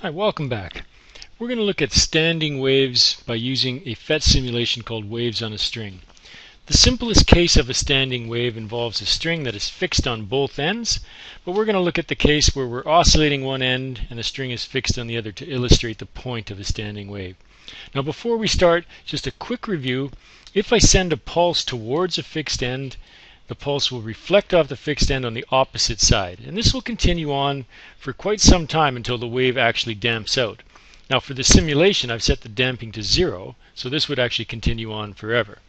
Hi, welcome back. We're going to look at standing waves by using a PhET simulation called Waves on a String. The simplest case of a standing wave involves a string that is fixed on both ends, but we're going to look at the case where we're oscillating one end and the string is fixed on the other to illustrate the point of a standing wave. Now before we start, just a quick review. If I send a pulse towards a fixed end, the pulse will reflect off the fixed end on the opposite side. And this will continue on for quite some time until the wave actually damps out. Now for the simulation I've set the damping to zero, so this would actually continue on forever.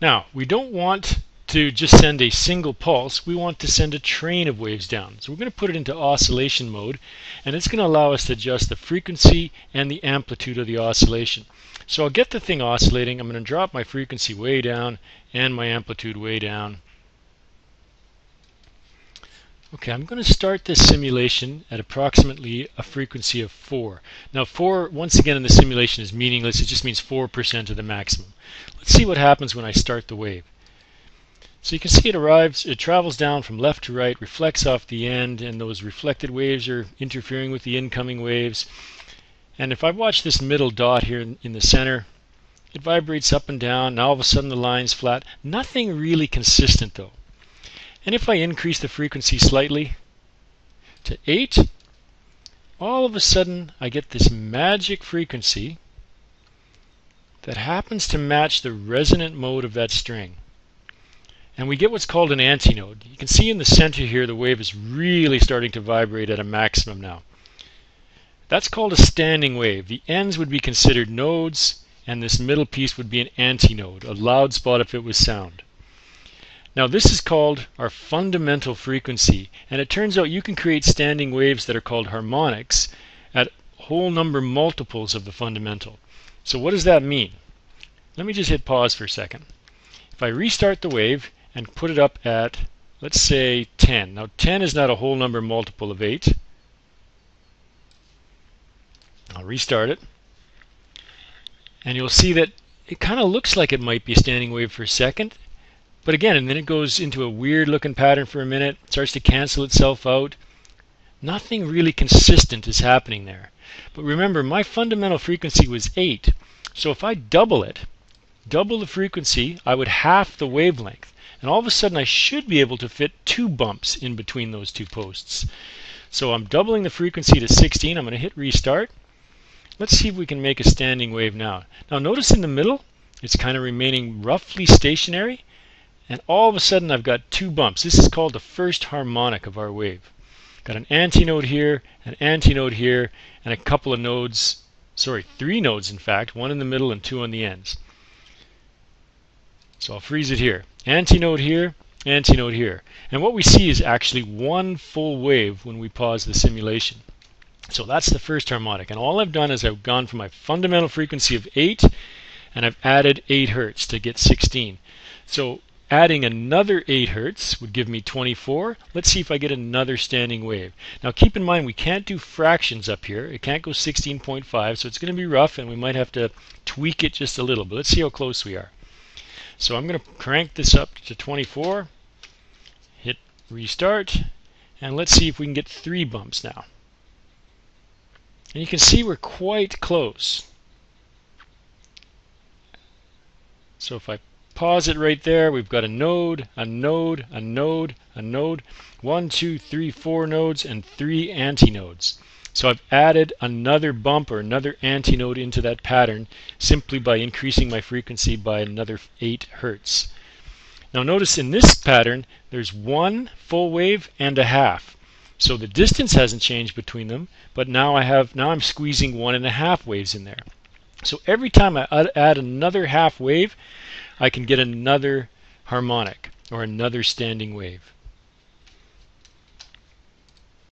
Now we don't want to just send a single pulse, we want to send a train of waves down. So we're going to put it into oscillation mode and it's going to allow us to adjust the frequency and the amplitude of the oscillation. So I'll get the thing oscillating, I'm going to drop my frequency way down and my amplitude way down Okay, I'm going to start this simulation at approximately a frequency of 4. Now 4, once again in the simulation is meaningless, it just means 4% of the maximum. Let's see what happens when I start the wave. So you can see it arrives, it travels down from left to right, reflects off the end, and those reflected waves are interfering with the incoming waves. And if I watch this middle dot here in, in the center, it vibrates up and down, and all of a sudden the line's flat. Nothing really consistent though. And if I increase the frequency slightly to 8, all of a sudden I get this magic frequency that happens to match the resonant mode of that string. And we get what's called an antinode. You can see in the center here the wave is really starting to vibrate at a maximum now. That's called a standing wave. The ends would be considered nodes and this middle piece would be an antinode, a loud spot if it was sound. Now this is called our fundamental frequency and it turns out you can create standing waves that are called harmonics at whole number multiples of the fundamental. So what does that mean? Let me just hit pause for a second. If I restart the wave and put it up at let's say 10. Now 10 is not a whole number multiple of 8. I'll restart it. And you'll see that it kind of looks like it might be a standing wave for a second but again, and then it goes into a weird looking pattern for a minute, starts to cancel itself out. Nothing really consistent is happening there. But remember, my fundamental frequency was 8. So if I double it, double the frequency, I would half the wavelength. And all of a sudden I should be able to fit two bumps in between those two posts. So I'm doubling the frequency to 16. I'm going to hit restart. Let's see if we can make a standing wave now. Now notice in the middle, it's kind of remaining roughly stationary and all of a sudden I've got two bumps. This is called the first harmonic of our wave. Got an antinode here, an antinode here, and a couple of nodes, sorry, three nodes in fact, one in the middle and two on the ends. So I'll freeze it here. Antinode here, antinode here. And what we see is actually one full wave when we pause the simulation. So that's the first harmonic. And all I've done is I've gone from my fundamental frequency of 8 and I've added 8 hertz to get 16. So Adding another 8 hertz would give me 24. Let's see if I get another standing wave. Now keep in mind we can't do fractions up here. It can't go 16.5 so it's going to be rough and we might have to tweak it just a little. But let's see how close we are. So I'm going to crank this up to 24. Hit restart. And let's see if we can get three bumps now. And you can see we're quite close. So if I Pause it right there. We've got a node, a node, a node, a node. One, two, three, four nodes, and three antinodes. So I've added another bump or another antinode into that pattern simply by increasing my frequency by another 8 hertz. Now notice in this pattern there's one full wave and a half. So the distance hasn't changed between them, but now I have now I'm squeezing one and a half waves in there. So every time I add another half wave, I can get another harmonic or another standing wave.